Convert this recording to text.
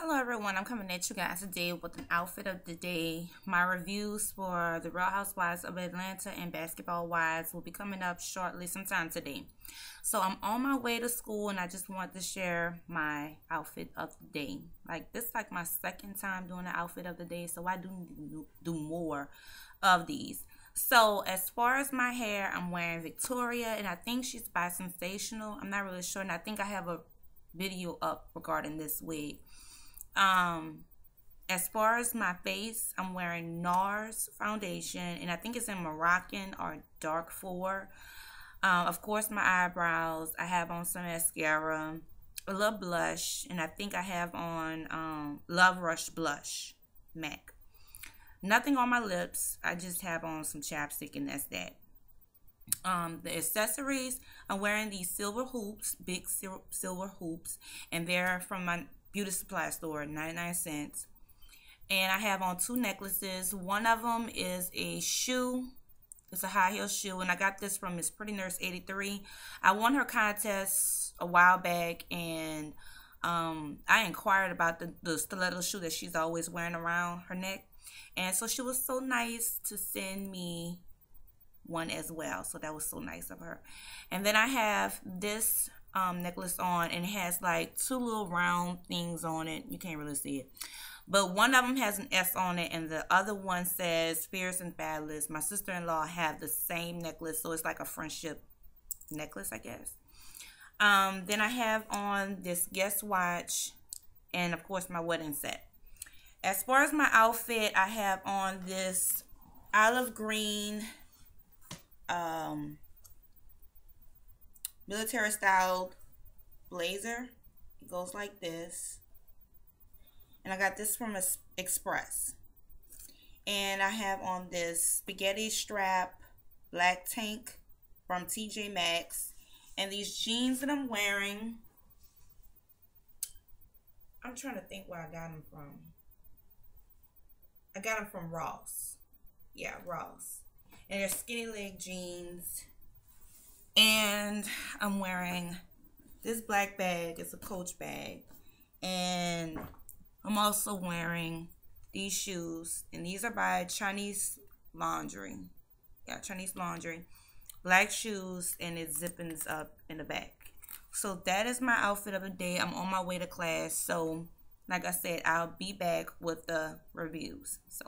Hello everyone, I'm coming at you guys today with an outfit of the day. My reviews for the Real Housewives of Atlanta and Basketball Wives will be coming up shortly sometime today. So I'm on my way to school and I just want to share my outfit of the day. Like this is like my second time doing the outfit of the day, so I do do more of these. So as far as my hair, I'm wearing Victoria and I think she's by Sensational. I'm not really sure and I think I have a video up regarding this wig. Um, as far as my face, I'm wearing NARS foundation, and I think it's in Moroccan or Dark 4. Um, of course, my eyebrows. I have on some mascara, a little blush, and I think I have on um, Love Rush Blush MAC. Nothing on my lips. I just have on some chapstick, and that's that. Um, the accessories, I'm wearing these silver hoops, big silver hoops, and they're from my beauty supply store, 99 cents. And I have on two necklaces. One of them is a shoe. It's a high heel shoe. And I got this from Miss Pretty Nurse 83. I won her contest a while back. And um, I inquired about the, the stiletto shoe that she's always wearing around her neck. And so she was so nice to send me one as well. So that was so nice of her. And then I have this um, necklace on and it has like two little round things on it. You can't really see it. But one of them has an S on it and the other one says Fierce and Fabulous. My sister-in-law have the same necklace. So it's like a friendship necklace, I guess. Um, then I have on this Guess watch and of course my wedding set. As far as my outfit, I have on this olive green um, military style blazer. It goes like this. And I got this from Express. And I have on this spaghetti strap black tank from TJ Maxx. And these jeans that I'm wearing, I'm trying to think where I got them from. I got them from Ross. Yeah, Ross. And they're skinny leg jeans. And I'm wearing this black bag. It's a Coach bag. And I'm also wearing these shoes. And these are by Chinese Laundry. Yeah, Chinese Laundry. Black shoes. And it zippings up in the back. So that is my outfit of the day. I'm on my way to class. So like I said, I'll be back with the reviews. So